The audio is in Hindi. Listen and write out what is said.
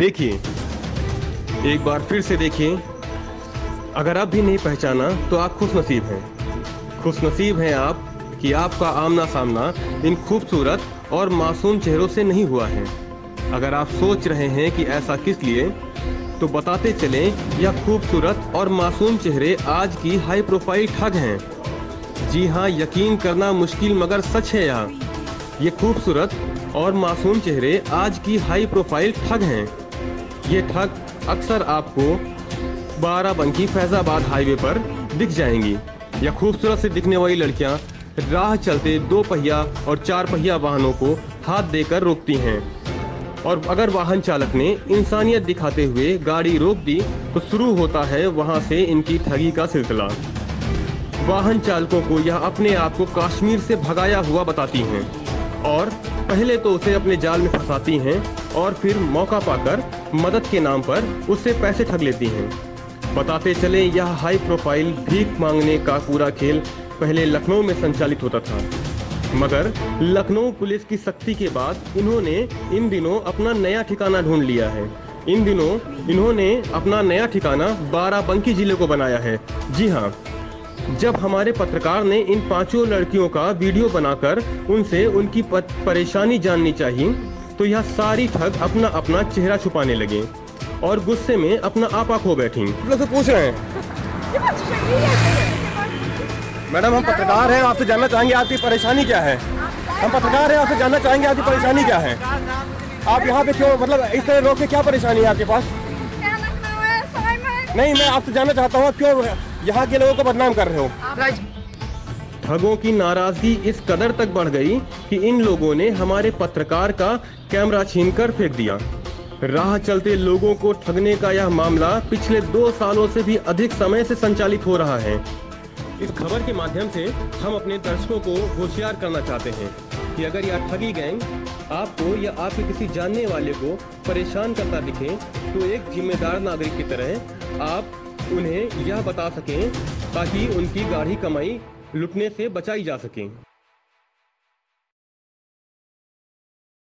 देखिए, एक बार फिर से देखिए। अगर आप भी नहीं पहचाना तो आप खुश नसीब हैं। खुश नसीब हैं आप कि आपका आमना सामना इन खूबसूरत और मासूम चेहरों से नहीं हुआ है। अगर आप सोच रहे हैं कि ऐसा किस लिए तो बताते चलें, यह खूबसूरत और मासूम चेहरे आज की हाई प्रोफ़ाइल ठग हैं। जी हाँ यकीन करना मुश्किल मगर सच है यह। ये खूबसूरत और मासूम चेहरे आज की हाई प्रोफ़ाइल ठग हैं। ये ठग अक्सर आपको बाराबंकी फैजाबाद हाईवे पर दिख जाएँगी। या खूबसूरत से दिखने वाली लड़कियाँ राह चलते दो पहिया और चार पहिया वाहनों को हाथ देकर रोकती हैं। और अगर वाहन चालक ने इंसानियत दिखाते हुए गाड़ी रोक दी तो शुरू होता है वहाँ से इनकी ठगी का सिलसिला। वाहन चालकों को यह अपने आप को कश्मीर से भगाया हुआ बताती हैं और पहले तो उसे अपने जाल में फंसाती हैं और फिर मौका पाकर मदद के नाम पर उससे पैसे ठग लेती हैं। बताते चले, यह हाई प्रोफ़ाइल भीख मांगने का पूरा खेल पहले लखनऊ में संचालित होता था। मगर लखनऊ पुलिस की सख्ती के बाद इन्होंने इन दिनों अपना नया ठिकाना ढूंढ लिया है। इन दिनों इन्होंने अपना नया ठिकाना बाराबंकी ज़िले को बनाया है। जी हाँ जब हमारे पत्रकार ने इन पाँचों लड़कियों का वीडियो बनाकर उनसे उनकी परेशानी जाननी चाहिए तो यह सारी ठग अपना अपना चेहरा छुपाने लगे और गुस्से में अपना आपा खो बैठी। लोग पूछ रहे हैं। मैडम हम पत्रकार हैं आपसे जानना चाहेंगे आपकी परेशानी क्या है? हम पत्रकार हैं आपसे जानना चाहेंगे आपकी परेशानी क्या है? आप यहाँ पे क्यों मतलब इस तरह रोक के क्या परेशानी है आपके पास? नहीं मैं आपसे जानना चाहता हूँ क्यों यहाँ के लोगों को बदनाम कर रहे हो? ठगों की नाराज़गी इस कदर तक बढ़ गई कि इन लोगों ने हमारे पत्रकार का कैमरा छीनकर फेंक दिया। राह चलते लोगों को ठगने का यह मामला पिछले दो सालों से भी अधिक समय से संचालित हो रहा है। इस खबर के माध्यम से हम अपने दर्शकों को होशियार करना चाहते हैं कि अगर यह ठगी गैंग आपको या आपके किसी जानने वाले को परेशान करता दिखे तो एक जिम्मेदार नागरिक की तरह आप उन्हें यह बता सकें ताकि उनकी गाढ़ी कमाई लुटने से बचाई जा सके।